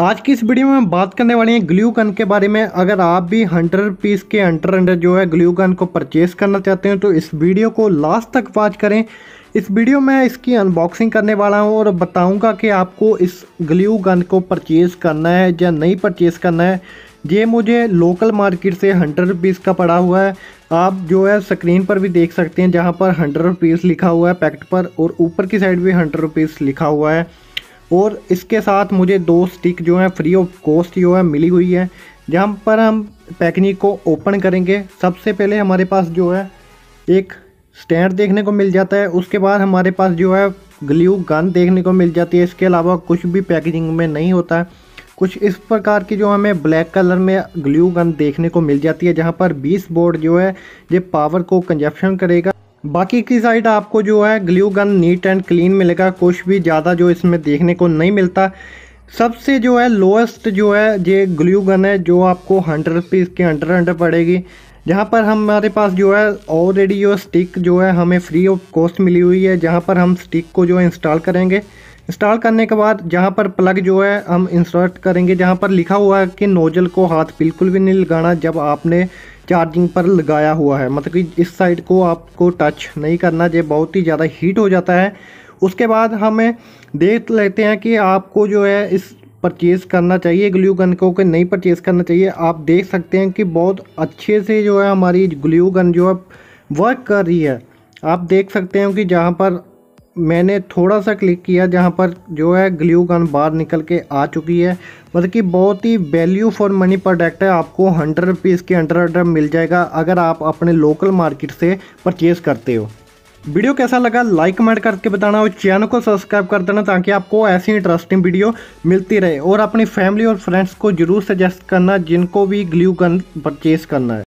आज की इस वीडियो में बात करने वाले हैं ग्लू गन के बारे में। अगर आप भी हंड्रेड पीस के अंडर अंडर जो है ग्लू गन को परचेस करना चाहते हैं तो इस वीडियो को लास्ट तक वॉच करें। इस वीडियो में इसकी अनबॉक्सिंग करने वाला हूँ और बताऊँगा कि आपको इस ग्लू गन को परचेज़ करना है या नहीं परचेज़ करना है। ये मुझे लोकल मार्केट से हंड्रेड रुपीज़ का पड़ा हुआ है। आप जो है स्क्रीन पर भी देख सकते हैं, जहाँ पर हंड्रेड रुपीज़ लिखा हुआ है पैकेट पर, और ऊपर की साइड भी हंड्रेड रुपीज़ लिखा हुआ है। और इसके साथ मुझे दो स्टिक जो है फ्री ऑफ़ कॉस्ट जो है, मिली हुई है, जहाँ पर हम पैकिंग को ओपन करेंगे। सबसे पहले हमारे पास जो है, एक स्टैंड देखने को मिल जाता है। उसके बाद हमारे पास जो है ग्लू गन देखने को मिल जाती है। इसके अलावा कुछ भी पैकेजिंग में नहीं होता है। कुछ इस प्रकार की जो हमें ब्लैक कलर में ग्लू गन देखने को मिल जाती है, जहाँ पर 20 बोर्ड जो है, ये पावर को कंजप्शन करेगा। बाकी की साइड आपको जो है glue gun neat and clean मिलेगा, कुछ भी ज़्यादा जो इसमें देखने को नहीं मिलता। सबसे जो है लोएस्ट जो है ये ग्लू गन है, जो आपको हंड्रेड रुपीज़ के अंडर अंडर पड़ेगी। जहाँ पर हमारे पास जो है ऑलरेडी जो स्टिक जो है हमें फ्री ऑफ़ कॉस्ट मिली हुई है, जहाँ पर हम स्टिक को जो है इंस्टॉल करेंगे। इंस्टॉल करने के बाद जहाँ पर प्लग जो है हम इंसर्ट करेंगे, जहाँ पर लिखा हुआ है कि नोजल को हाथ बिल्कुल भी नहीं लगाना, जब आपने चार्जिंग पर लगाया हुआ है। मतलब कि इस साइड को आपको टच नहीं करना, ये बहुत ही ज़्यादा हीट हो जाता है। उसके बाद हमें देख लेते हैं कि आपको जो है इस परचेज़ करना चाहिए ग्लू गन को, कि नहीं परचेज़ करना चाहिए। आप देख सकते हैं कि बहुत अच्छे से जो है हमारी ग्लू गन जो है वर्क कर रही है। आप देख सकते हैं कि जहाँ पर मैंने थोड़ा सा क्लिक किया जहाँ पर जो है ग्ल्यू गन बाहर निकल के आ चुकी है। मतलब कि बहुत ही वैल्यू फॉर मनी प्रोडक्ट है। आपको हंड्रेड रुपीज़ के अंडर अंडर मिल जाएगा अगर आप अपने लोकल मार्केट से परचेज़ करते हो। वीडियो कैसा लगा लाइक कमेंट करके बताना और चैनल को सब्सक्राइब कर देना ताकि आपको ऐसी इंटरेस्टिंग वीडियो मिलती रहे। और अपनी फैमिली और फ्रेंड्स को ज़रूर सजेस्ट करना जिनको भी ग्ल्यू गन परचेज़ करना है।